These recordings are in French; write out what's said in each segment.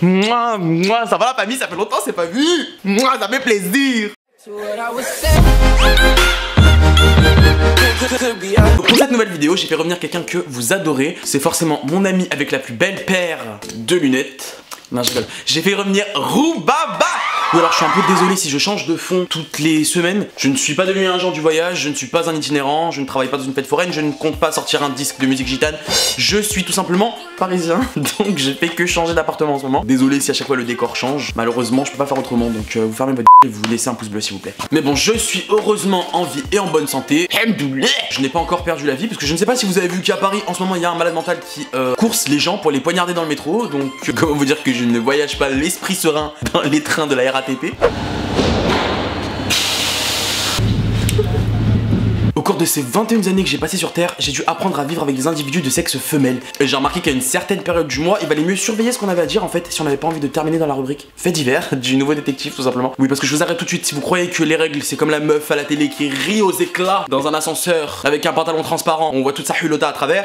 Moi, moi, ça va la famille, ça fait longtemps, c'est pas vu. Moi, ça fait plaisir. Pour cette nouvelle vidéo, j'ai fait revenir quelqu'un que vous adorez. C'est forcément mon ami avec la plus belle paire de lunettes. Non, je rigole. J'ai fait revenir Roubaba ou alors je suis un peu désolé si je change de fond toutes les semaines. Je ne suis pas devenu un genre du voyage, je ne suis pas un itinérant, je ne travaille pas dans une fête foraine, je ne compte pas sortir un disque de musique gitane. Je suis tout simplement parisien, donc je fais que changer d'appartement en ce moment. Désolé si à chaque fois le décor change. Malheureusement, je peux pas faire autrement, donc euh, vous fermez votre et vous laissez un pouce bleu s'il vous plaît. Mais bon, je suis heureusement en vie et en bonne santé. Je n'ai pas encore perdu la vie parce que je ne sais pas si vous avez vu qu'à Paris en ce moment il y a un malade mental qui euh, course les gens pour les poignarder dans le métro. Donc comment vous dire que je ne voyage pas l'esprit serein dans les trains de la Au cours de ces 21 années que j'ai passé sur Terre, j'ai dû apprendre à vivre avec des individus de sexe femelle. Et j'ai remarqué qu'à une certaine période du mois, il valait mieux surveiller ce qu'on avait à dire en fait, si on n'avait pas envie de terminer dans la rubrique fait divers du nouveau détective tout simplement. Oui, parce que je vous arrête tout de suite, si vous croyez que les règles c'est comme la meuf à la télé qui rit aux éclats dans un ascenseur avec un pantalon transparent, on voit toute sa hulota à travers,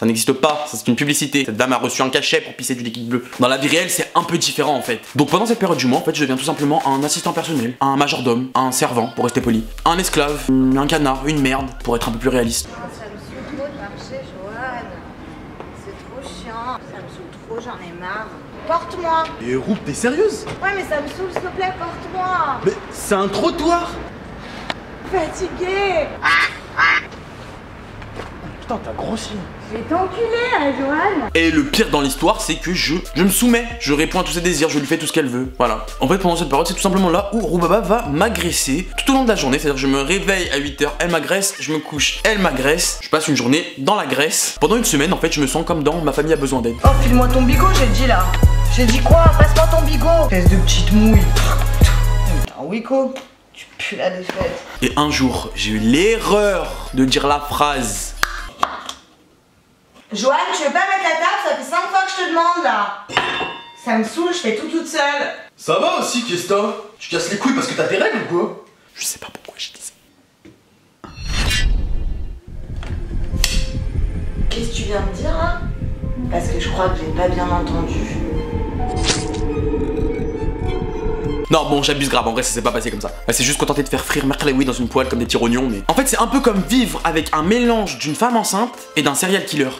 ça n'existe pas, ça c'est une publicité. Cette dame a reçu un cachet pour pisser du liquide bleu. Dans la vie réelle, c'est un peu différent en fait. Donc pendant cette période du mois, en fait, je deviens tout simplement un assistant personnel, un majordome, un servant pour rester poli, un esclave, un canard, une merde pour être un peu plus réaliste. Ça me saoule trop de marcher, Johan. C'est trop chiant. Ça me saoule trop, j'en ai marre. Porte-moi. Et Roux, t'es sérieuse? Ouais, mais ça me saoule, s'il te plaît, porte-moi. Mais c'est un trottoir? Fatiguée. Putain, t'as grossi. Je vais t'enculer, hein, Johan. Et le pire dans l'histoire, c'est que je, je me soumets, je réponds à tous ses désirs, je lui fais tout ce qu'elle veut. Voilà. En fait, pendant cette période, c'est tout simplement là où Roubaba va m'agresser tout au long de la journée. C'est-à-dire que je me réveille à 8h, elle m'agresse, je me couche, elle m'agresse. Je passe une journée dans la graisse. Pendant une semaine, en fait, je me sens comme dans ma famille a besoin d'aide. Oh, file-moi ton bigot, j'ai dit là. J'ai dit quoi? Passe-moi ton bigot. Espèce de petite mouille. Putain, Wiko, tu pues la défaite. Et un jour, j'ai eu l'erreur de dire la phrase. Johan, tu veux pas mettre la table? Ça fait 5 fois que je te demande là. Ça me saoule, je fais tout toute seule. Ça va aussi, Kesta Tu casses les couilles parce que t'as tes règles ou quoi? Je sais pas pourquoi je dis ça. Qu'est-ce que tu viens de dire hein? Parce que je crois que j'ai pas bien entendu. Non, bon, j'abuse grave, en vrai, ça s'est pas passé comme ça. Elle s'est juste contentée de faire frire Merclaoui dans une poêle comme des petits rognons, mais. En fait, c'est un peu comme vivre avec un mélange d'une femme enceinte et d'un serial killer.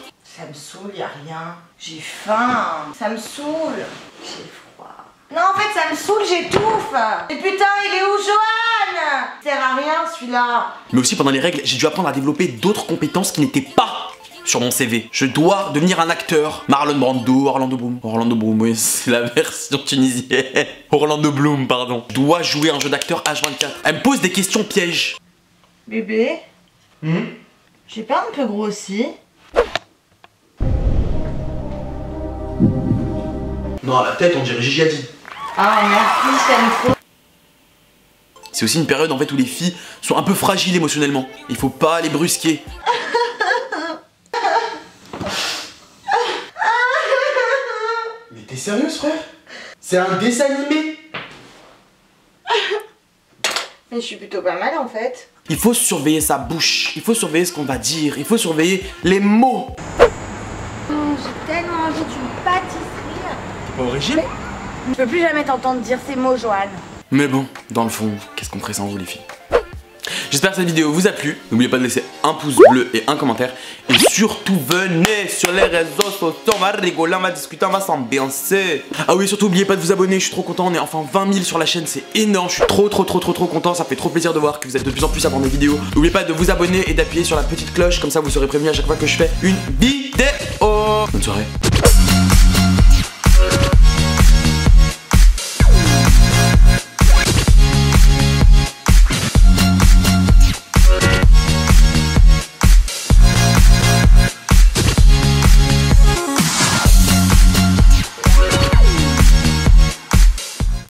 Ça me saoule, y a rien. J'ai faim. Ça me saoule. J'ai froid. Non, en fait, ça me saoule, j'étouffe. Et putain, il est où, Johan? Il sert à rien, celui-là. Mais aussi pendant les règles, j'ai dû apprendre à développer d'autres compétences qui n'étaient pas sur mon CV. Je dois devenir un acteur. Marlon Brando, Orlando Bloom. Orlando Bloom, oui, c'est la version tunisienne. Orlando Bloom, pardon. Je dois jouer un jeu d'acteur H24. Elle me pose des questions pièges. Bébé? Hmm? J'ai pas un peu grossi Non, à la tête, on dirait Gigi Hadid. Ah, merci, ça me faut. C'est aussi une période en fait où les filles sont un peu fragiles émotionnellement. Il faut pas les brusquer. Mais t'es sérieuse frère? C'est un dessin animé Mais je suis plutôt pas mal en fait. Il faut surveiller sa bouche, il faut surveiller ce qu'on va dire, il faut surveiller les mots. Oh, J'ai tellement envie d'une pâtisserie. Pas au régime Je peux plus jamais t'entendre dire ces mots, Johan. Mais bon, dans le fond, qu'est-ce qu'on ferait sans vous les filles J'espère que cette vidéo vous a plu. N'oubliez pas de laisser un pouce bleu et un commentaire. Et surtout, venez sur les réseaux sociaux. On va rigoler, on va discuter, on va s'ambiancer. Ah oui, surtout, n'oubliez pas de vous abonner. Je suis trop content. On est enfin 20 000 sur la chaîne. C'est énorme. Je suis trop, trop, trop, trop, trop content. Ça fait trop plaisir de voir que vous êtes de plus en plus à voir mes vidéos. N'oubliez pas de vous abonner et d'appuyer sur la petite cloche. Comme ça, vous serez prévenu à chaque fois que je fais une vidéo. Bonne soirée.